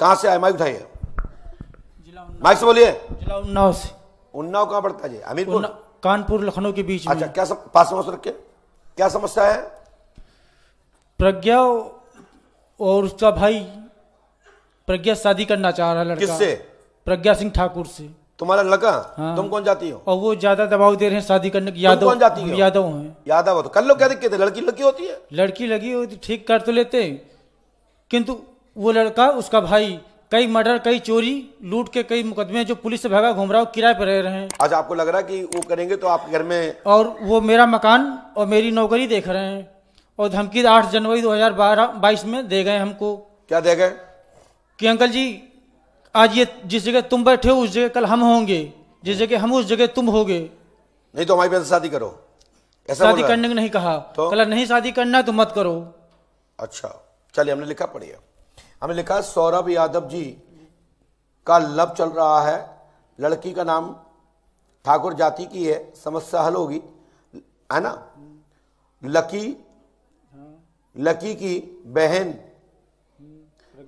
कहाँ से आए? माइक उठाइए। माइक से बोलिए। जिला उन्नाव से। उन्नाव कहाँ पड़ता है जी? हमीरपुर। कानपुर लखनऊ के बीच अच्छा क्या सम, पास में रखे क्या समस्या है? प्रज्ञा और उसका भाई प्रज्ञा शादी करना चाह रहा है लड़का। किससे? प्रज्ञा सिंह ठाकुर से। तुम्हारा लड़का? हाँ। तुम कौन जाती हो? और वो ज़्यादा दबाव दे रहे हैं शादी करने की। यादव कौन जाती हो? यादव हैं। यादव हो तो कर लो क्या दिक्कत है? लड़की लड़की होती है। लड़की लगी थी ठीक कर तो लेते। किंतु वो लड़का उसका भाई कई मर्डर कई चोरी लूट के कई मुकदमे जो पुलिस से भागा घूम रहा हो किराए पर रह रहे हैं। आज आपको लग रहा है कि वो करेंगे तो आपके घर में और वो मेरा मकान और मेरी नौकरी देख रहे हैं। और धमकी आठ जनवरी 2012 22 में दे गए हमको। क्या दे गए? कि अंकल जी आज ये जिस जगह तुम बैठे हो उस जगह कल हम होंगे। जिस जगह हम उस जगह तुम होगे। नहीं तो हमारी बहन शादी करो। ऐसा शादी है? करने को नहीं कहा। तो? कल नहीं शादी करना है तो मत करो। अच्छा चलिए हमने लिखा पढ़िए। हमने लिखा सौरभ यादव जी का लब चल रहा है। लड़की का नाम ठाकुर जाति की है समस्या हल होगी, है ना? लकी लकी की बहन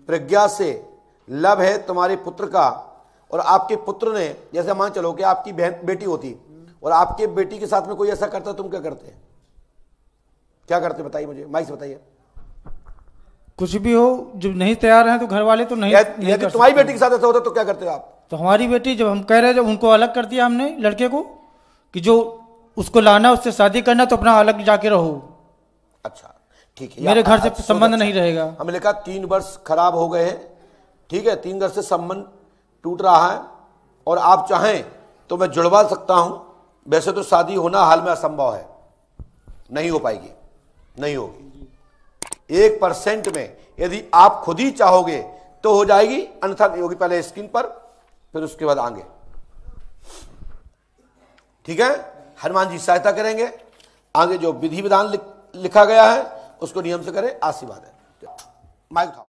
प्रज्ञा से लव है तुम्हारे पुत्र का, और आपके पुत्र ने, जैसे मान चलो कि आपकी बहन, बेटी होती, और आपके बेटी के साथ में कोई ऐसा करता, तुम क्या करते? क्या करते, बताइए मुझे, माइक से बताइए। कुछ भी हो जब नहीं तैयार हैं तो घर वाले तो नहीं, यदि तुम्हारी बेटी के साथ ऐसा होता तो क्या करते हो आप? तो हमारी बेटी जब हम कह रहे जब उनको अलग कर दिया हमने लड़के को कि जो उसको लाना उससे शादी करना तो अपना अलग जाके रहो। अच्छा ठीक है। मेरे घर से अच्छा, संबंध अच्छा। नहीं रहेगा। हमने लिखा तीन वर्ष खराब हो गए हैं ठीक है तीन वर्ष से संबंध टूट रहा है और आप चाहें तो मैं जुड़वा सकता हूँ। वैसे तो शादी होना हाल में असंभव है। नहीं हो पाएगी। नहीं होगी। एक परसेंट में यदि आप खुद ही चाहोगे तो हो जाएगी अन्यथा नहीं होगी पहले स्क्रीन पर फिर उसके बाद आगे। ठीक है? हनुमान जी सहायता करेंगे। आगे जो विधि विधान लिख, गया है उसको नियम से करें आशीर्वाद है। माइक उठाओ।